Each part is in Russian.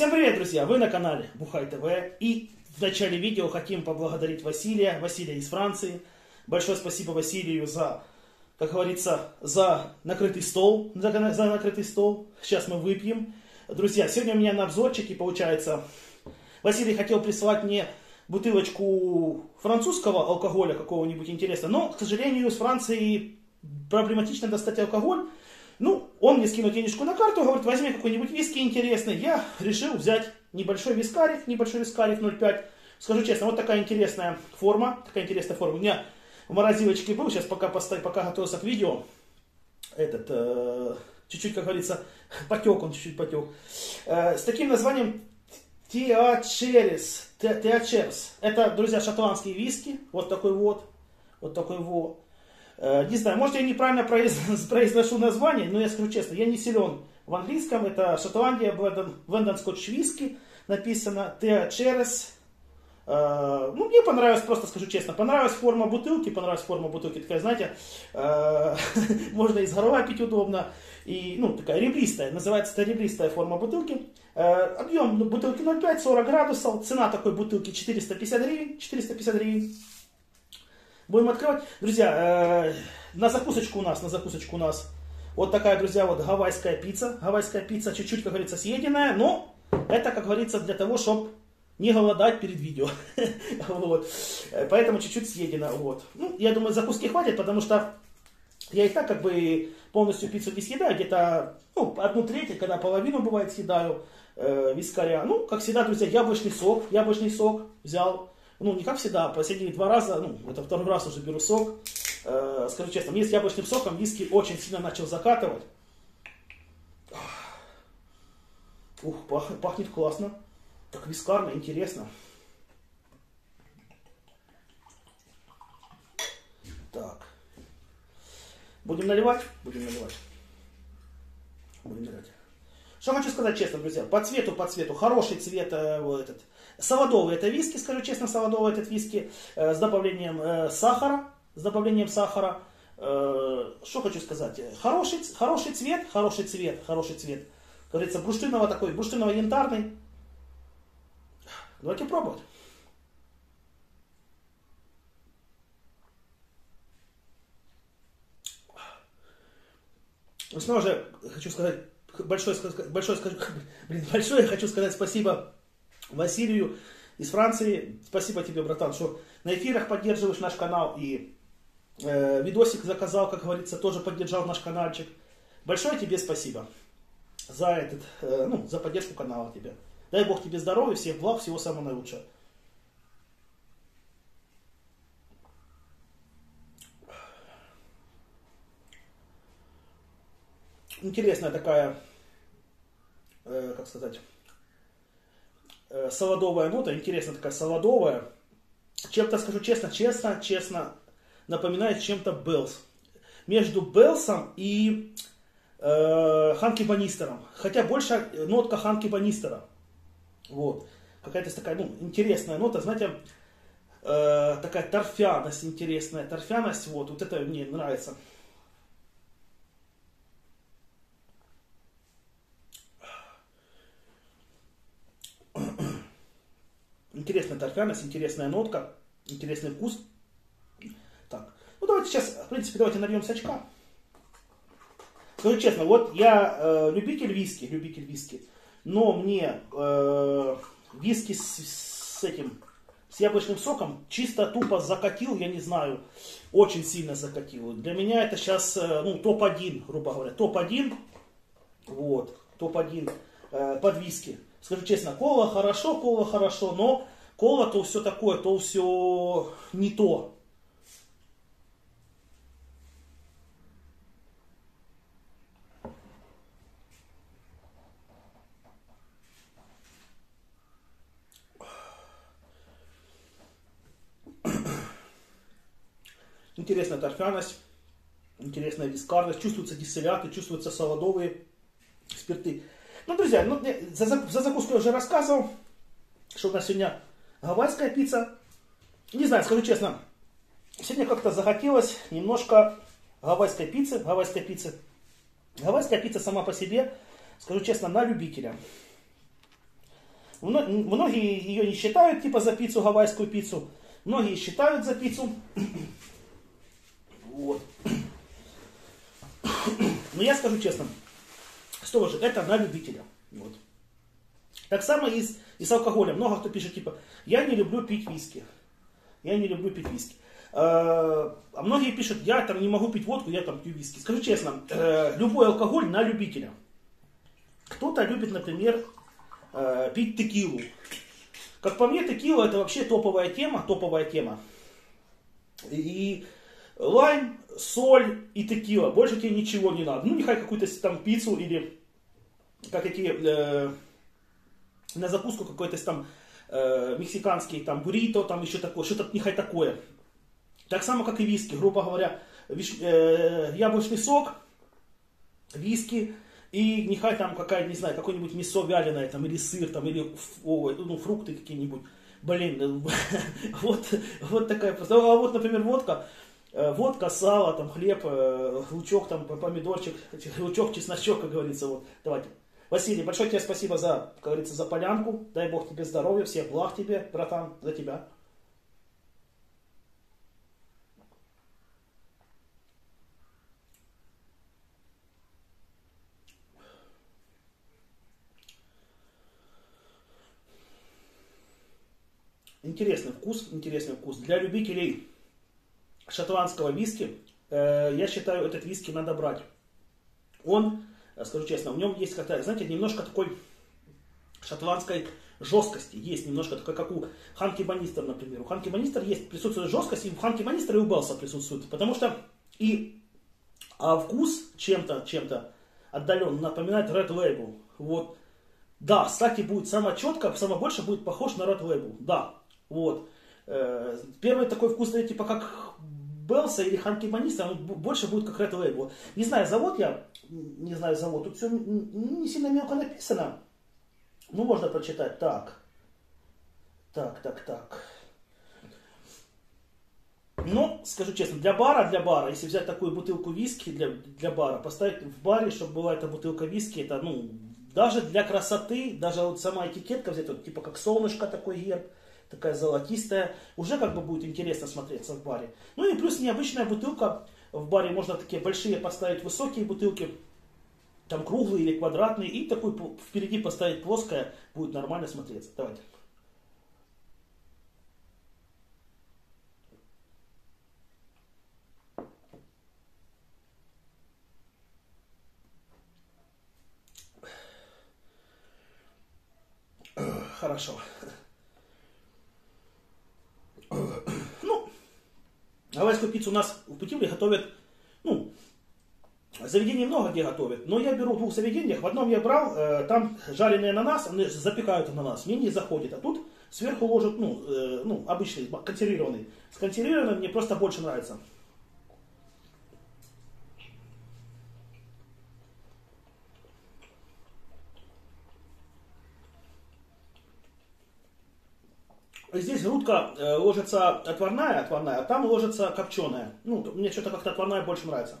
Всем привет, друзья! Вы на канале Бухай ТВ. И в начале видео хотим поблагодарить Василия, Василия из Франции. Большое спасибо Василию за, как говорится, за накрытый стол. За, за накрытый стол. Сейчас мы выпьем. Друзья, сегодня у меня на обзорчике получается. Василий хотел прислать мне бутылочку французского алкоголя какого-нибудь интересного. Но, к сожалению, с Франции проблематично достать алкоголь. Ну, он мне скинул денежку на карту, говорит, возьми какой-нибудь виски интересный. Я решил взять небольшой вискарик, небольшой вискарик 0,5. Скажу честно, вот такая интересная форма, такая интересная форма. У меня в морозилочке был, сейчас пока, поставь, пока готовился к видео, этот, э, чуть-чуть, как говорится, потек, он чуть-чуть потек. Э, с таким названием Теачерис, Теачерс. Это, друзья, шотландские виски, вот такой вот, вот такой вот. Э, не знаю, может я неправильно произношу название, но я скажу честно, я не силен в английском. Это Шотландия, Вендон Скотч Виски, написано Теа Черес. Э, ну, мне понравилась, просто скажу честно, понравилась форма бутылки, понравилась форма бутылки, такая, знаете, э, можно из горла пить удобно, и, ну, такая ребристая, называется это ребристая форма бутылки. Объем бутылки 0,5, 40 градусов, цена такой бутылки 450 гривен, 450 гривен. Будем открывать. Друзья, э, на закусочку у нас, на закусочку у нас вот такая, друзья, вот гавайская пицца. Гавайская пицца чуть-чуть, как говорится, съеденная, но это, как говорится, для того, чтобы не голодать перед видео. вот. Поэтому чуть-чуть съедено. Вот. Ну, я думаю, закуски хватит, потому что я и так как бы полностью пиццу не съедаю, где-то ну, одну треть, когда половину бывает съедаю э, вискаря. Ну, как всегда, друзья, яблочный сок, яблочный сок взял ну, не как всегда, последние два раза, ну, это второй раз уже беру сок. Э, скажу честно, мне с яблочным соком виски очень сильно начал закатывать. Ух, пахнет, пахнет классно. Так вискарно, интересно. Так. Будем наливать? Будем наливать. Будем наливать. Что хочу сказать честно, друзья. По цвету, по цвету. Хороший цвет э, вот этот Солодовый это виски, скажу честно, солодовый этот виски э, с добавлением э, сахара. С добавлением сахара. Э, что хочу сказать? Хороший, хороший цвет, хороший цвет, хороший цвет. Как говорится, бурштиново такой, бурштиново-янтарный. Давайте пробовать. Снова же хочу сказать большое, большое, блин, большое хочу сказать спасибо Василию из Франции. Спасибо тебе, братан, что на эфирах поддерживаешь наш канал и э, видосик заказал, как говорится, тоже поддержал наш каналчик. Большое тебе спасибо за этот, э, ну, за поддержку канала тебе. Дай Бог тебе здоровья, всех благ, всего самого наилучшего. Интересная такая, э, как сказать, Э, солодовая нота, интересно такая солодовая. Чем-то, скажу честно, честно, честно, напоминает чем-то Белс. Между Белсом и э, Ханки Банистером. Хотя больше нотка Ханки Банистера. Вот. Какая-то такая, ну, интересная нота, знаете, э, такая торфяность интересная. Торфяность, вот, вот это мне нравится. Торфяность, интересная нотка, интересный вкус. Так, ну давайте сейчас, в принципе, давайте нальем сачка. Скажу честно, вот я э, любитель виски, любитель виски, но мне э, виски с, с этим, с яблочным соком чисто тупо закатил, я не знаю, очень сильно закатил. Для меня это сейчас, э, ну, топ-1, грубо говоря, топ-1, вот, топ-1 э, под виски. Скажу честно, кола хорошо, кола хорошо, но кола то все такое, то все не то. Интересная торфяность, интересная вискарность, чувствуются дистилляты, чувствуются солодовые спирты. Ну, друзья, ну, за, за закуску я уже рассказывал, что у нас сегодня гавайская пицца. Не знаю, скажу честно, сегодня как-то захотелось немножко гавайской пиццы, гавайской пиццы. Гавайская пицца сама по себе, скажу честно, на любителя. Многие ее не считают типа за пиццу, гавайскую пиццу. Многие считают за пиццу. Вот. Но я скажу честно, что же, это на любителя. Вот. Так само и с, и с алкоголем. Много кто пишет, типа, я не люблю пить виски. Я не люблю пить виски. А, а многие пишут, я там не могу пить водку, я там пью виски. Скажу честно, э, любой алкоголь на любителя. Кто-то любит, например, э, пить текилу. Как по мне, текила это вообще топовая тема, топовая тема. И лайм, соль и текила. Больше тебе ничего не надо. Ну, нехай какую-то там пиццу или как эти э, на закуску какой-то там э, мексиканский там буррито, там еще такое, что-то нехай такое. Так само, как и виски, грубо говоря, виш, э, яблочный сок, виски, и нехай там какая не знаю, какое-нибудь мясо вяленое, там, или сыр, там, или о, ну, фрукты какие-нибудь. Блин, вот, вот такая просто. А вот, например, водка, э, водка, сало, там, хлеб, э, лучок, там, помидорчик, лучок, чесночок, как говорится, вот, давайте. Василий, большое тебе спасибо за, как говорится, за полянку. Дай Бог тебе здоровья, всех благ тебе, братан, за тебя. Интересный вкус, интересный вкус. Для любителей шотландского виски, э, я считаю, этот виски надо брать. Он скажу честно, в нем есть как-то, знаете, немножко такой шотландской жесткости. Есть немножко такой, как у Ханки Банистер, например. У Ханки Банистер есть присутствует жесткость, и у Ханки Банистер и у Белса присутствует. Потому что и а вкус чем-то, чем-то отдаленно напоминает Red Label. Вот. Да, кстати, будет самое четко, самое больше будет похож на Red Label. Да, вот. Э, первый такой вкус, типа как Белса или Ханки Маниста, он больше будет как Red Label. Не знаю, завод я, не знаю завод, тут все не сильно мелко написано. Ну, можно прочитать так. Так, так, так. Но, скажу честно, для бара, для бара, если взять такую бутылку виски для, для бара, поставить в баре, чтобы была эта бутылка виски, это, ну, даже для красоты, даже вот сама этикетка взять, вот, типа как солнышко такой герб, такая золотистая, уже как бы будет интересно смотреться в баре. Ну и плюс необычная бутылка, в баре можно такие большие поставить высокие бутылки, там круглые или квадратные, и такой впереди поставить плоская, будет нормально смотреться. Давайте. Хорошо. Гавайскую пиццу у нас в Путивле готовят, ну, заведений много где готовят, но я беру в двух заведениях, в одном я брал, э, там жареный ананас, они запекают ананас, мне не заходит, а тут сверху ложат, ну, э, ну обычный, консервированный. С консервированным мне просто больше нравится. Здесь грудка э, ложится отварная, отварная, а там ложится копченая. Ну, мне что-то как-то отварная больше нравится.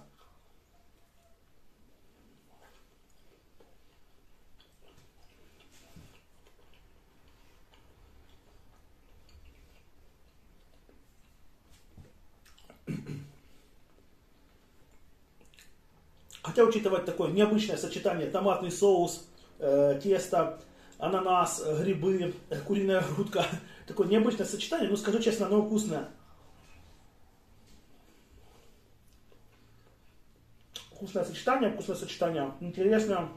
Хотя учитывать такое необычное сочетание томатный соус, э, тесто, ананас, грибы, куриная грудка, такое необычное сочетание, но скажу честно, оно вкусное. Вкусное сочетание, вкусное сочетание. Интересно.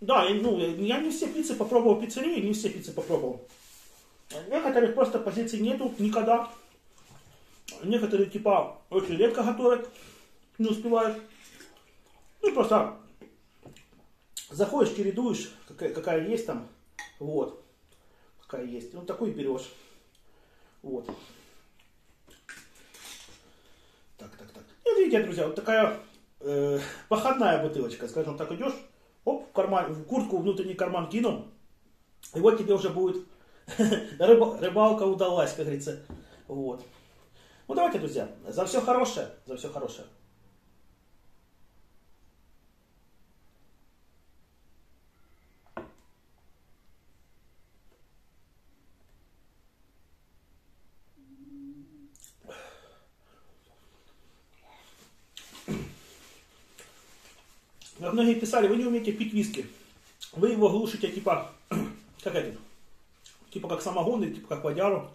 Да, ну, я не все пиццы попробовал в пиццерии, не все пиццы попробовал. Некоторых просто позиций нету никогда. Некоторые типа очень редко готовят, не успевают. Ну просто заходишь, чередуешь, какая, какая есть там, вот, какая есть. Ну такой берешь. Вот. Так, так, так. И видите, друзья, вот такая э, походная бутылочка, скажем так, идешь, оп, в карман, в куртку внутренний карман кинул, и вот тебе уже будет рыбалка удалась, как говорится. Вот. Ну давайте, друзья, за все хорошее, за все хорошее. Многие писали, вы не умеете пить виски. Вы его глушите типа, как это, типа как самогон типа как водяру.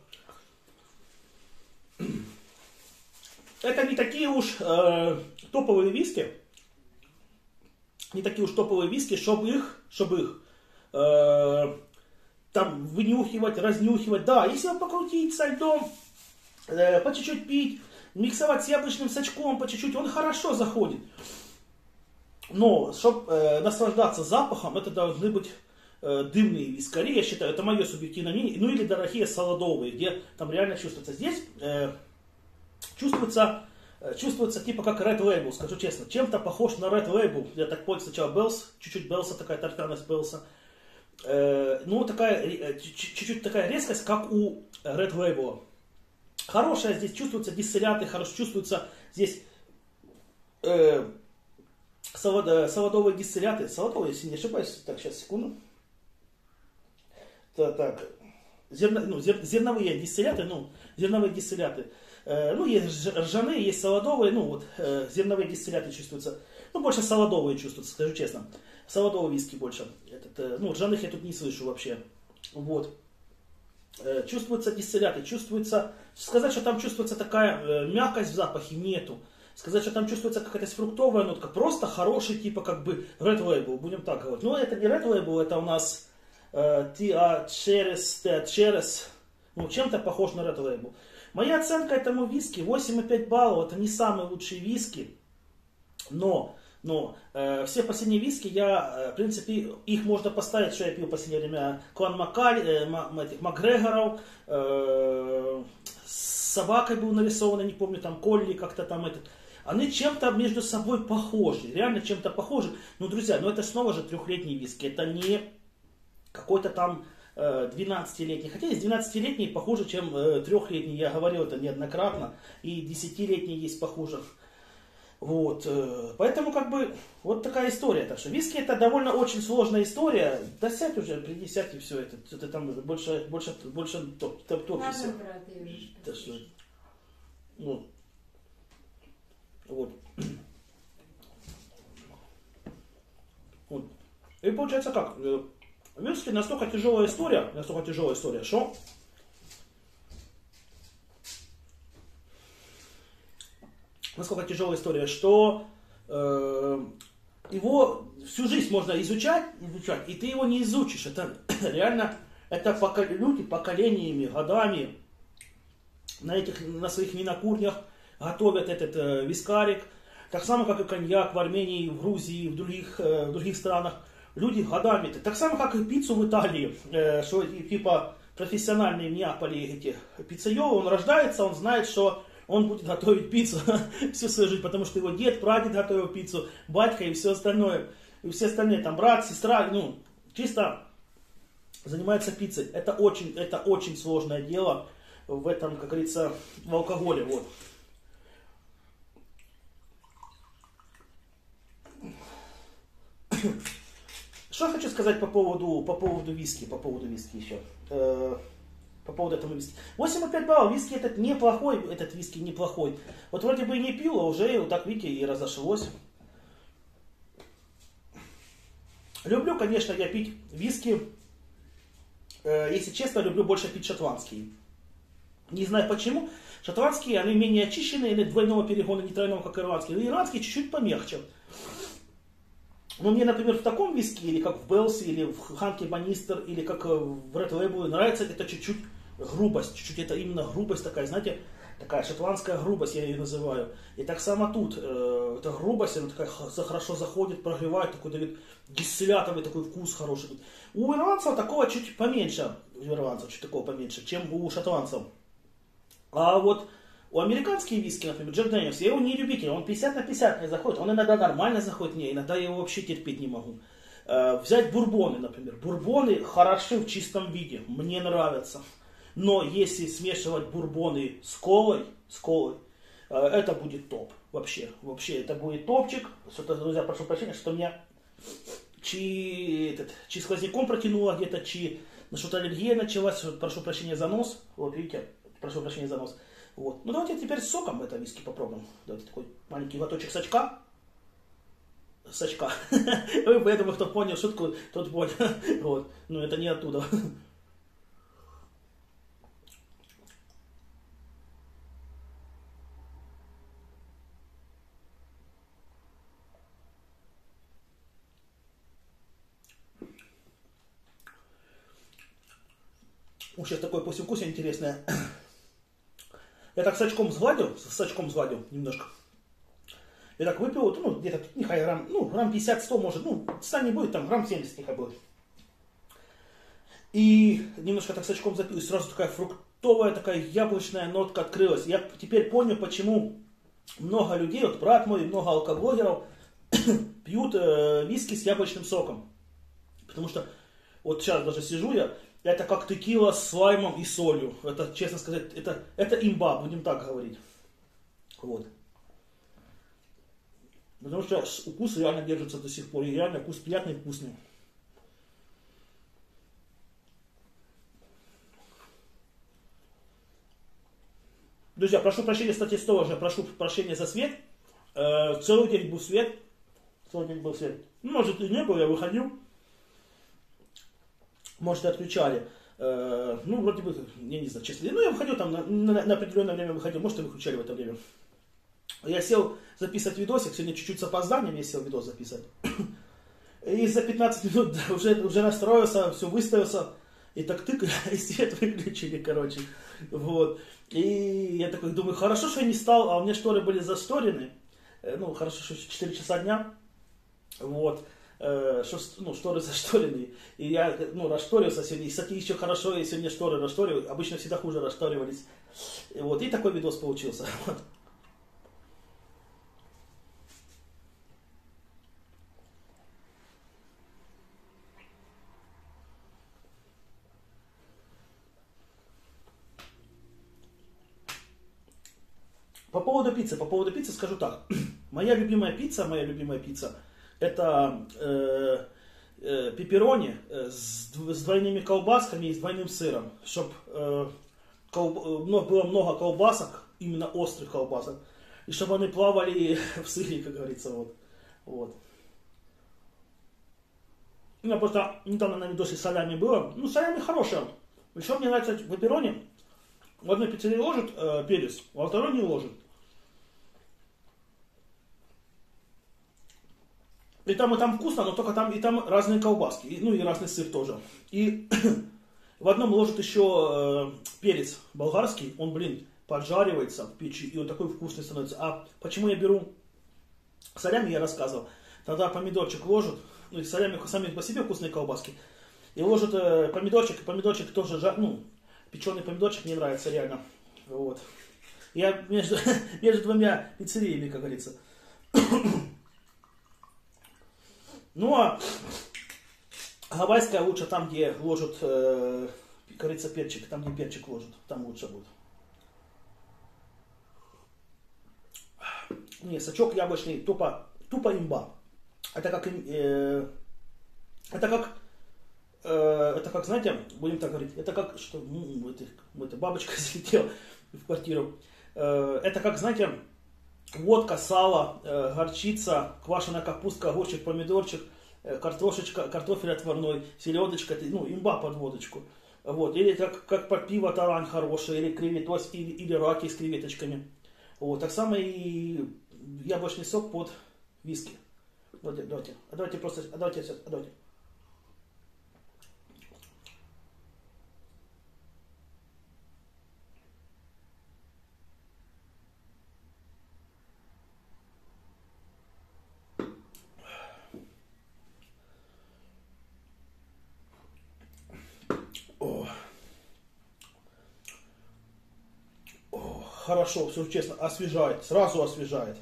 Это не такие уж э, топовые виски, не такие уж топовые виски, чтобы их, чтобы их э, там вынюхивать, разнюхивать. Да, если его покрутить со льдом, э, по чуть-чуть пить, миксовать с яблочным сачком по чуть-чуть, он хорошо заходит. Но, чтобы э, наслаждаться запахом, это должны быть э, дымные вискари, я считаю, это мое субъективное мнение, ну или дорогие солодовые, где там реально чувствуется. Здесь э, чувствуется, э, чувствуется типа как Red Label, скажу честно, чем-то похож на Red Label. Я так понял сначала Bells, чуть-чуть Белса, такая тартарность Белса. Э, ну, такая, э, чуть-чуть такая резкость, как у Red Label. Хорошая здесь чувствуется дистилляты, хорошо чувствуется здесь э, солодовые дистилляты, солодовые, если не ошибаюсь, так, сейчас, секунду. Так, так. Зерно, ну, зер, зерновые дистилляты, ну, зерновые дистилляты. Э, ну, есть ржаные, есть солодовые, ну, вот, э, зерновые дистилляты чувствуются. Ну, больше солодовые чувствуются, скажу честно. Солодовые виски больше. Этот, э, ну, ржаных я тут не слышу вообще. Вот. Чувствуются дистилляты, чувствуется... Сказать, что там чувствуется такая мягкость в запахе, нету. Сказать, что там чувствуется какая-то фруктовая нотка, просто хороший, типа, как бы, Red Label, будем так говорить. Но это не Red Label, это у нас э, Tia Cheres, Tia Cheres, ну, чем-то похож на Red Label. Моя оценка этому виски 8,5 баллов, это не самые лучшие виски, но, но э, все последние виски, я, э, в принципе, их можно поставить, что я пил в последнее время, Клан Макаль, э, этих, Макгрегоров, э, с собакой был нарисован, не помню, там Колли как-то там этот, они чем-то между собой похожи, реально чем-то похожи. Ну, друзья, ну это снова же трехлетний виски, это не какой-то там 12-летний. Э, Хотя есть 12-летние похуже, чем э, трехлетний. Я говорил это неоднократно. И 10-летние есть похуже. Вот, э, поэтому как бы вот такая история. Так что виски это довольно очень сложная история. Да сядь уже, приди, сядь и все это. Ты там больше, больше, больше топ, топ, топишься. Да, что, ну, вот. вот. И получается как? Виски настолько тяжелая история, настолько тяжелая история, что насколько тяжелая история, что э, его всю жизнь можно изучать, изучать, и ты его не изучишь. Это реально, это покол, люди поколениями, годами на, этих, на своих винокурнях готовят этот э, вискарик, так само, как и коньяк в Армении, в Грузии, в других, э, в других странах. Люди годами, так само, как и пиццу в Италии, э, что типа профессиональные в Неаполе эти пиццеёвы, он рождается, он знает, что он будет готовить пиццу всю свою жизнь, потому что его дед, прадед готовил пиццу, батька и все остальное. И все остальные, там, брат, сестра, ну, чисто занимается пиццей. Это очень, это очень сложное дело в этом, как говорится, в алкоголе, вот. Что я хочу сказать по поводу, по поводу виски, по поводу виски еще. Э, по поводу этого виски. 8,5 баллов, виски этот неплохой, этот виски неплохой. Вот вроде бы и не пил, а уже вот так, видите, и разошлось. Люблю, конечно, я пить виски. Э, если честно, люблю больше пить шотландские. Не знаю почему. Шотландские, они менее очищенные, двойного перегона, не тройного, как ирландские. Но ирландские чуть-чуть помягче. Но мне, например, в таком виске, или как в Белси, или в Ханке Банистер, или как в Red Label, нравится это чуть-чуть грубость, чуть-чуть это именно грубость такая, знаете, такая шотландская грубость, я ее называю. И так само тут, э, эта грубость, она такая хорошо заходит, прогревает, такой дает дистиллятовый такой вкус хороший. У ирландцев такого чуть поменьше, у ирландцев чуть такого поменьше, чем у шотландцев. А вот у американские виски, например, Джек Дэниелс, я его не любитель, он 50 на 50 не заходит, он иногда нормально заходит мне, иногда я его вообще терпеть не могу. Э, взять бурбоны, например. Бурбоны хороши в чистом виде, мне нравятся. Но если смешивать бурбоны с колой, с колой, э, это будет топ. Вообще, вообще, это будет топчик. Что-то, друзья, прошу прощения, что меня чи, этот, чи сквозняком протянуло где-то, чи на что-то аллергия началась, прошу прощения за нос. Вот, видите, прошу прощения за нос. Вот. Ну давайте теперь с соком это виски попробуем. Давайте такой маленький лоточек сачка. Сачка. Поэтому кто понял шутку, тот понял. Вот. Но это не оттуда. Сейчас такое послевкусие интересное. Я так с очком сгладил, с очком сгладил немножко. Я так выпил, ну, где-то, нехай грамм, ну, грамм 50-100 может, ну, 100 не будет, там, грамм 70 нехай будет. И немножко так с очком запил, и сразу такая фруктовая, такая яблочная нотка открылась. Я теперь понял, почему много людей, вот брат мой, много алкоголеров пьют э, виски с яблочным соком. Потому что вот сейчас даже сижу я, это как текила с слаймом и солью. Это, честно сказать, это, это имба, будем так говорить. Вот. Потому что вкус реально держится до сих пор. И реально вкус приятный, вкусный. Друзья, прошу прощения, кстати, тоже прошу прощения за свет. Э, целый день был свет. Целый день был свет. Ну, может и не был, я выходил может, отключали. Э, ну, вроде бы, я не знаю, честно. Ну, я выходил там, на, на, на определенное время выходил, может, и выключали в это время. Я сел записывать видосик, сегодня чуть-чуть с опозданием я сел видос записывать. И за 15 минут уже, уже настроился, все выставился. И так тык, и свет выключили, короче. Вот. И я такой думаю, хорошо, что я не стал, а у меня шторы были засторены. Э, ну, хорошо, что 4 часа дня. Вот э, ну, шторы зашторены. И я ну, расшторился сегодня. И, кстати, еще хорошо, я сегодня шторы расшторил. Обычно всегда хуже расшторивались. И, вот, и такой видос получился. По поводу пиццы, по поводу пиццы скажу так. Моя любимая пицца, моя любимая пицца – это э, э, пепперони э, с, с двойными колбасками и с двойным сыром, чтобы э, колб, э, было много колбасок, именно острых колбасок, и чтобы они плавали в сыре, как говорится, вот. вот. У меня просто недавно на видосе солями было. Ну, солями хорошая. Еще мне нравится в пепперони. В одной пиццерии ложат э, перец, во второй не ложат. И там, и там вкусно, но только там и там разные колбаски, и, ну и разный сыр тоже. И в одном ложат еще э, перец болгарский, он, блин, поджаривается в печи, и он такой вкусный становится. А почему я беру солями, я рассказывал. Тогда помидорчик ложат, ну и солями сами по себе вкусные колбаски. И ложат э, помидорчик, помидорчик тоже, жар, ну, печеный помидорчик мне нравится реально. Вот. Я между, между двумя пиццериями, как говорится. Ну а гавайская лучше там, где ложат, э, говорится, перчик, там, где перчик ложат, там лучше будет. Не, сачок яблочный, тупо, тупо имба. Это как, э, это как, э, это как, знаете, будем так говорить, это как, что, ну, это, это бабочка залетела в квартиру. Э, это как, знаете, водка, сало, э, горчица, квашеная капустка, огурчик, помидорчик, э, картошечка, картофель отварной, селедочка, ну, имба под водочку. Вот. Или как, как под пиво тарань хороший, или креветос, или, или раки с креветочками. Вот. Так само и яблочный сок под виски. Давайте, давайте, давайте просто, давайте, давайте. Хорошо, все честно, освежает, сразу освежает.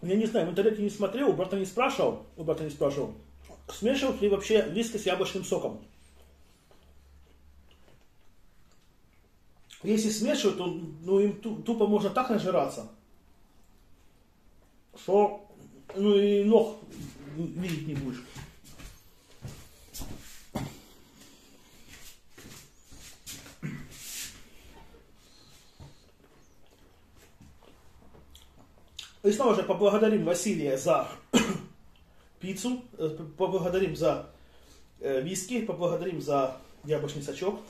я не знаю, в интернете не смотрел, у брата не спрашивал, у брата не спрашивал, смешивают ли вообще виски с яблочным соком. Если смешивают, то ну, им тупо можно так нажираться, что ну и ног видеть не будешь. И снова же поблагодарим Василия за пиццу, э, поблагодарим за э, виски, поблагодарим за яблочный сачок.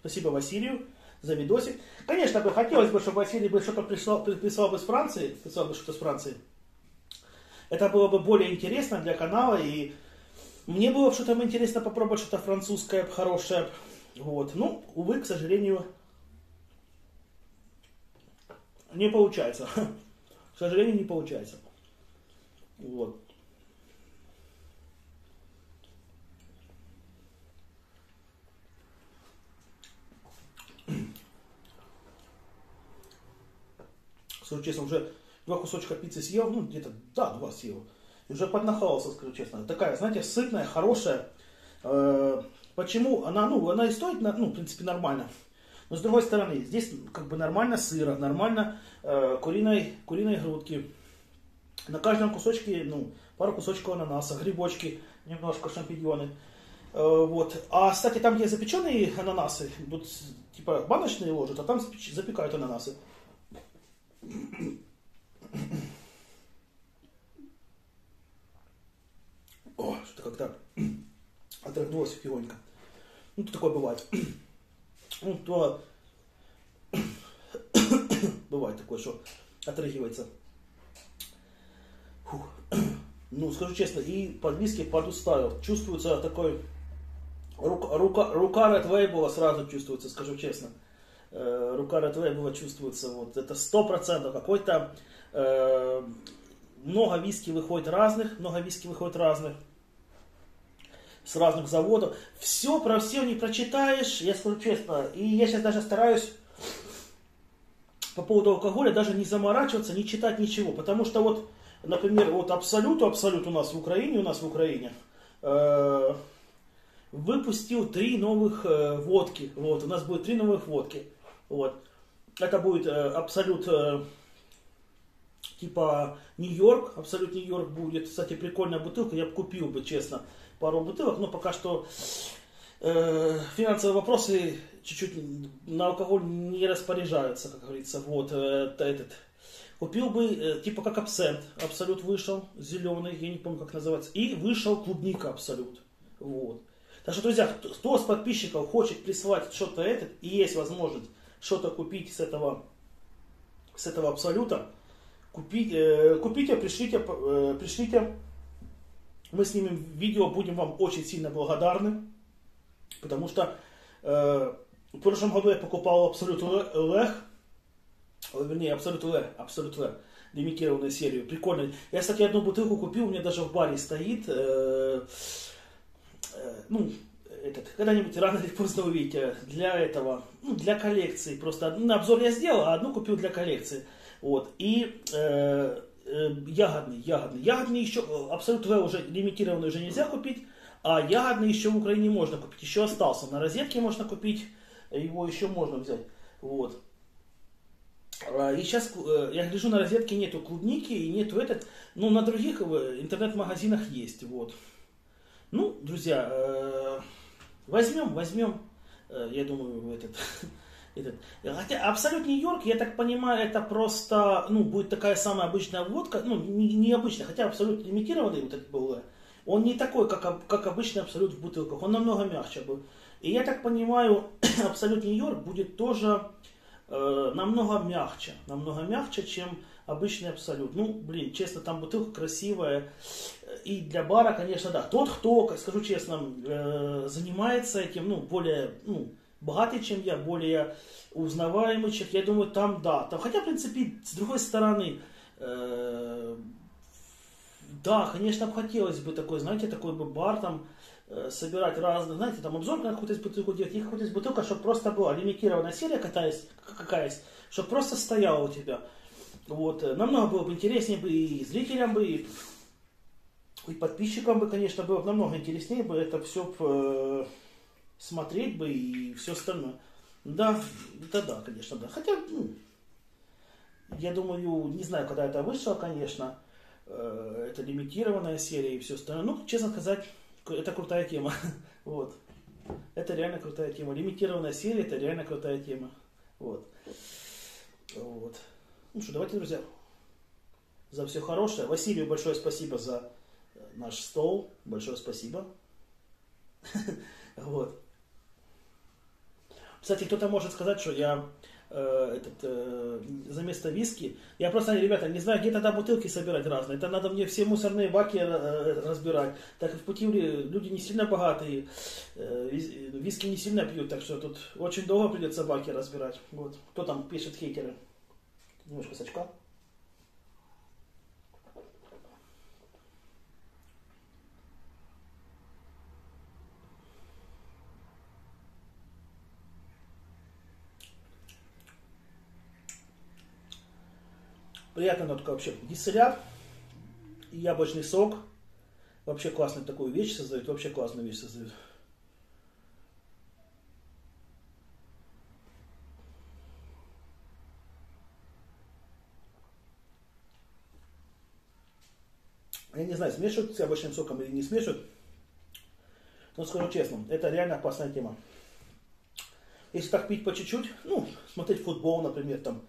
Спасибо Василию за видосик. Конечно бы хотелось бы, чтобы Василий бы что-то прислал, прислал бы из Франции, прислал бы что-то из Франции. Это было бы более интересно для канала, и мне было что-то интересно попробовать что-то французское, хорошее. Вот. Ну, увы, к сожалению, не получается. К сожалению, не получается. Вот. Честно, уже два кусочка пиццы съел, ну где-то, да, два съел. И уже поднахался, скажу честно. Такая, знаете, сытная, хорошая. Э, почему? Она, ну, она и стоит, ну, в принципе, нормально. Но с другой стороны, здесь как бы нормально сыра, нормально э, куриной, куриной грудки. На каждом кусочке, ну, пару кусочков ананаса, грибочки, немножко шампиньоны. Э, вот. А, кстати, там, где запеченные ананасы, вот, типа баночные ложат, а там запекают ананасы. О, что-то как-то отрыгнулось фигонько. Ну, то такое бывает ну, то бывает такое, что отрыгивается. Ну, скажу честно, и под виски подустаю. Чувствуется такой... Рука, рука, рука Red Weibull сразу чувствуется, скажу честно. Э, рука Red Weibull чувствуется. Вот, это сто процентов. Какой-то... Э, много виски выходит разных, много виски выходит разных с разных заводов. Все про все не прочитаешь, я скажу честно. И я сейчас даже стараюсь по поводу алкоголя даже не заморачиваться, не читать ничего. Потому что вот, например, вот Абсолют, Абсолют у нас в Украине, у нас в Украине, э, выпустил три новых э, водки. Вот, у нас будет три новых водки. Вот. Это будет э, Абсолют типа Нью-Йорк, Абсолют Нью-Йорк будет. Кстати, прикольная бутылка, я бы купил бы, честно пару бутылок, но пока что э, финансовые вопросы чуть-чуть на алкоголь не распоряжаются, как говорится. Вот э, этот. Купил бы, э, типа как абсент, абсолют вышел, зеленый, я не помню как называется, и вышел клубника абсолют. Вот. Так что, друзья, кто, кто с подписчиков хочет прислать что-то этот, и есть возможность что-то купить с этого, с этого абсолюта, купить, э, купите, пришлите, э, пришлите мы снимем видео, будем вам очень сильно благодарны, потому что э, в прошлом году я покупал Абсолют Лех, вернее, Абсолют Лех, Абсолют Лех, лимитированную серию, прикольно. Я, кстати, одну бутылку купил, у меня даже в баре стоит, э, э, ну, этот, когда-нибудь рано или поздно увидите, для этого, ну, для коллекции, просто, ну, обзор я сделал, а одну купил для коллекции, вот, и э, Э, ягодный, ягодный. Ягодный еще, э, абсолютно уже лимитированный уже нельзя купить, а ягодный еще в Украине можно купить, еще остался. На розетке можно купить, его еще можно взять. Вот. А, и сейчас э, я гляжу, на розетке нету клубники и нету этот, ну на других интернет-магазинах есть. Вот. Ну, друзья, возьмем, возьмем, я думаю, этот этот. Хотя абсолют Нью-Йорк, я так понимаю, это просто, ну, будет такая самая обычная водка, ну, не, необычная, хотя абсолют лимитированный вот этот был, он не такой, как, как обычный абсолют в бутылках, он намного мягче был. И я так понимаю, абсолют Нью-Йорк будет тоже э, намного мягче, намного мягче, чем обычный абсолют. Ну, блин, честно, там бутылка красивая. И для бара, конечно, да. Тот, кто, скажу честно, э, занимается этим, ну, более, ну, богатый, чем я, более узнаваемый, чем я думаю, там да. Там, хотя, в принципе, с другой стороны, э, да, конечно, хотелось бы такой, знаете, такой бы бар там, э, собирать разные, знаете, там обзор на какую-то бутылку делать, и какую-то из бутылка, чтобы просто была лимитированная серия какая-то, чтобы просто стояла у тебя. Вот, э, намного было бы интереснее бы и зрителям бы, и, и подписчикам бы, конечно, было бы намного интереснее бы это все э, смотреть бы и все остальное. Да, это да, конечно, да. Хотя, ну, я думаю, не знаю, когда это вышло, конечно, э, это лимитированная серия и все остальное. Ну, честно сказать, это крутая тема. Вот. Это реально крутая тема. Лимитированная серия, это реально крутая тема. Вот. Вот. Ну что, давайте, друзья, за все хорошее. Василию большое спасибо за э, наш стол. Большое спасибо. Вот. Кстати, кто-то может сказать, что я э, этот, э, за место виски. Я просто, ребята, не знаю, где тогда бутылки собирать разные. Это надо мне все мусорные баки э, разбирать. Так в пути люди не сильно богатые, э, виски не сильно пьют, так что тут очень долго придется баки разбирать. Вот. Кто там пишет хейтеры? Немножко сачка. Приятная нотка вообще. Дистиллят яблочный сок. Вообще классную такую вещь создают. Вообще классную вещь создают. Я не знаю, смешивают с яблочным соком или не смешивают. Но скажу честно, это реально опасная тема. Если так пить по чуть-чуть, ну, смотреть футбол, например, там,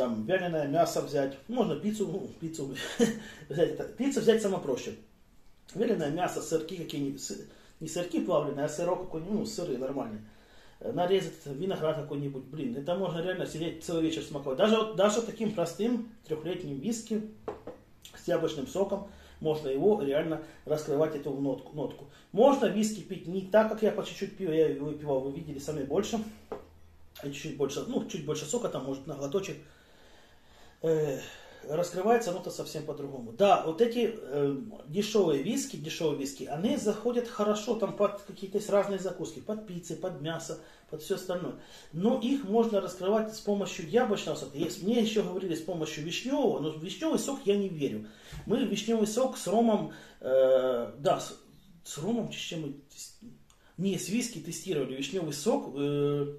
там вяленое мясо взять, можно пиццу, ну, пиццу взять, пиццу взять самое проще. Вяленое мясо, сырки какие-нибудь, не сырки плавленые, а сырок какой-нибудь, ну, сыры нормальные. Э, нарезать виноград какой-нибудь, блин, это можно реально сидеть целый вечер смаковать. Даже, даже таким простым трехлетним виски с яблочным соком, можно его реально раскрывать эту нотку. нотку. Можно виски пить не так, как я по чуть-чуть пью, я выпивал, вы видели сами больше. Чуть-чуть больше, ну, чуть больше сока, там может на глоточек э, раскрывается оно-то совсем по-другому. Да, вот эти э, дешевые виски, дешевые виски, они заходят хорошо там под какие-то разные закуски, под пиццы, под мясо, под все остальное. Но их можно раскрывать с помощью яблочного сока. Есть, мне еще говорили с помощью вишневого, но вишневый сок я не верю. Мы вишневый сок с ромом, э, да, с, с ромом, чем мы, не с виски тестировали, вишневый сок, э,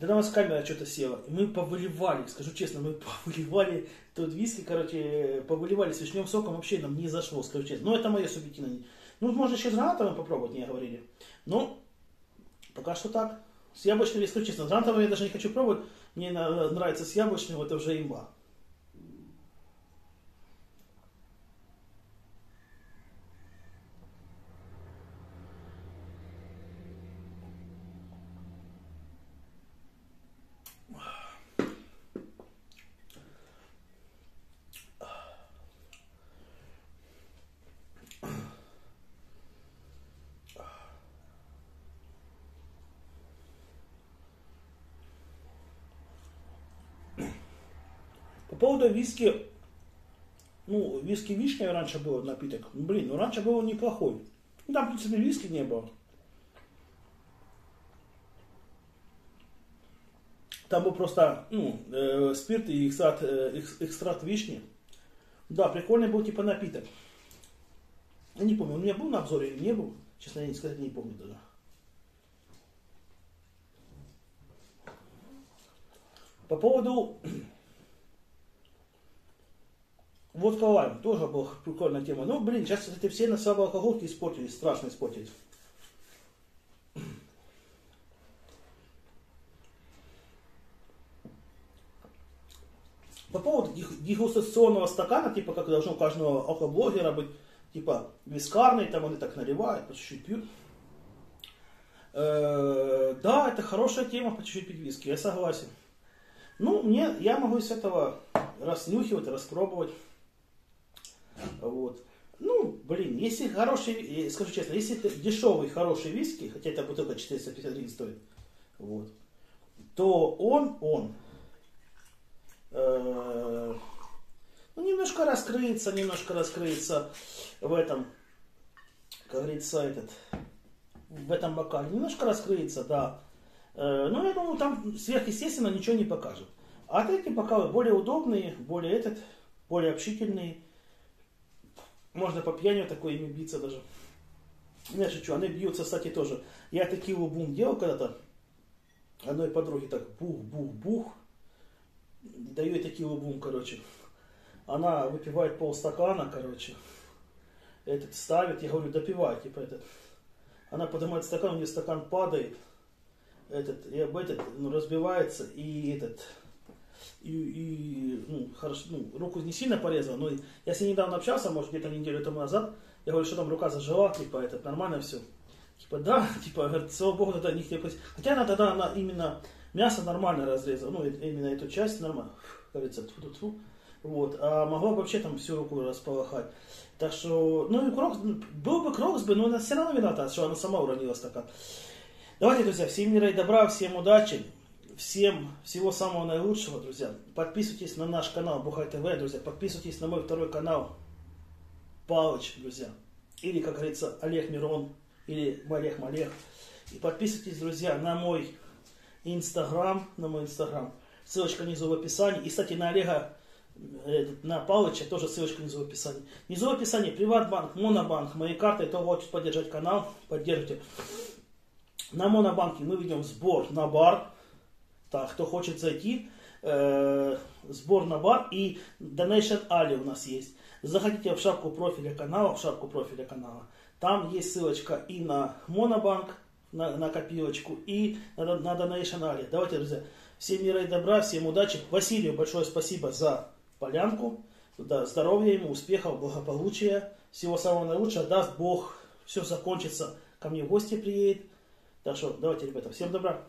тогда у нас камера что-то села. И мы повыливали, скажу честно, мы повыливали тот виски, короче, повыливали с вишневым соком, вообще нам не зашло, скажу честно. Но это мое субъективное. Ну, можно еще с гранатовым попробовать, не говорили. Но пока что так. С яблочным, скажу честно, с гранатовым я даже не хочу пробовать. Мне нравится с яблочным, это уже имба. Поводу виски, ну, виски вишня раньше был напиток. Блин, ну раньше был неплохой. Ну, там, в принципе, виски не было. Там был просто ну, э, спирт и экстракт, э, экстракт вишни. Да, прикольный был типа напиток. Я не помню, у меня был на обзоре или не был. Честно, я не сказать не помню даже. По поводу Водка лайм тоже была прикольная тема. Ну, блин, сейчас эти все на алкоголки испортились, страшно испортились. По поводу дегустационного стакана, типа как должно у каждого алкоблогера быть, типа вискарный, там они так наливают, по чуть-чуть пьют. Э, да, это хорошая тема, по чуть-чуть пить виски, я согласен. Ну, мне, я могу из этого раснюхивать, распробовать. Вот. Ну, блин, если хороший, скажу честно, если это дешевый хороший виски, хотя эта бутылка 450 гривен стоит, вот, то он, он, э, ну, немножко раскрыется, немножко раскрыется в этом, как говорится, этот, в этом бокале, немножко раскрыется, да. Э, но я думаю, там сверхъестественно ничего не покажет. А эти пока более удобные, более этот, более общительные. Можно по пьяни такой ими биться даже. Я шучу, они бьются, кстати, тоже. Я такие бум делал когда-то. Одной подруге так бух-бух-бух. Даю ей такие бум, короче. Она выпивает полстакана, короче. Этот ставит, я говорю, допивай, типа этот. Она поднимает стакан, у нее стакан падает. Этот, и об этот, ну, разбивается, и этот, и, и ну, хорошо, ну, руку не сильно порезал, но я с ней недавно общался, может, где-то неделю тому назад, я говорю, что там рука зажила, типа, это нормально все. Типа, да, типа, говорит, слава богу, тогда не хотел Хотя она тогда она именно мясо нормально разрезала, ну, именно эту часть нормально, говорится, тьфу -тьфу -тьфу. Вот, а могла бы вообще там всю руку располохать. Так что, ну и Crocs, был бы Crocs бы, но она все равно виновата, что она сама уронила стакан. Давайте, друзья, всем мира и добра, всем удачи, всем всего самого наилучшего, друзья. Подписывайтесь на наш канал Бухай ТВ, друзья, подписывайтесь на мой второй канал Палыч, друзья. Или, как говорится, Олег Мирон, или Малех Малех. И подписывайтесь, друзья, на мой инстаграм, на мой инстаграм. Ссылочка внизу в описании. И, кстати, на Олега на Палыча, тоже ссылочка внизу в описании. Внизу в описании Приватбанк, Монобанк, мои карты, кто хочет поддержать канал, поддержите. На Монобанке мы ведем сбор на бар. Так, кто хочет зайти, э, сбор на бар и Donation Ali у нас есть. Заходите в шапку профиля канала, в шапку профиля канала. Там есть ссылочка и на Монобанк, на, на копилочку, и на, на Donation Ali. Давайте, друзья, всем мира и добра, всем удачи. Василию большое спасибо за полянку. Да, здоровья ему, успехов, благополучия, всего самого наилучшего. Даст Бог, все закончится, ко мне в гости приедет. Так что давайте, ребята, всем добра.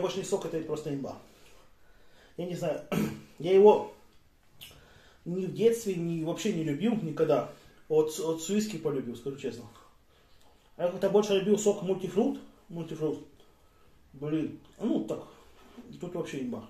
Больше не сок, это просто имба. Я не знаю, я его ни в детстве, ни вообще не любил никогда. От, от суиски полюбил, скажу честно. А я как-то больше любил сок мультифрукт. Мультифрукт. Блин, ну так, тут вообще имба.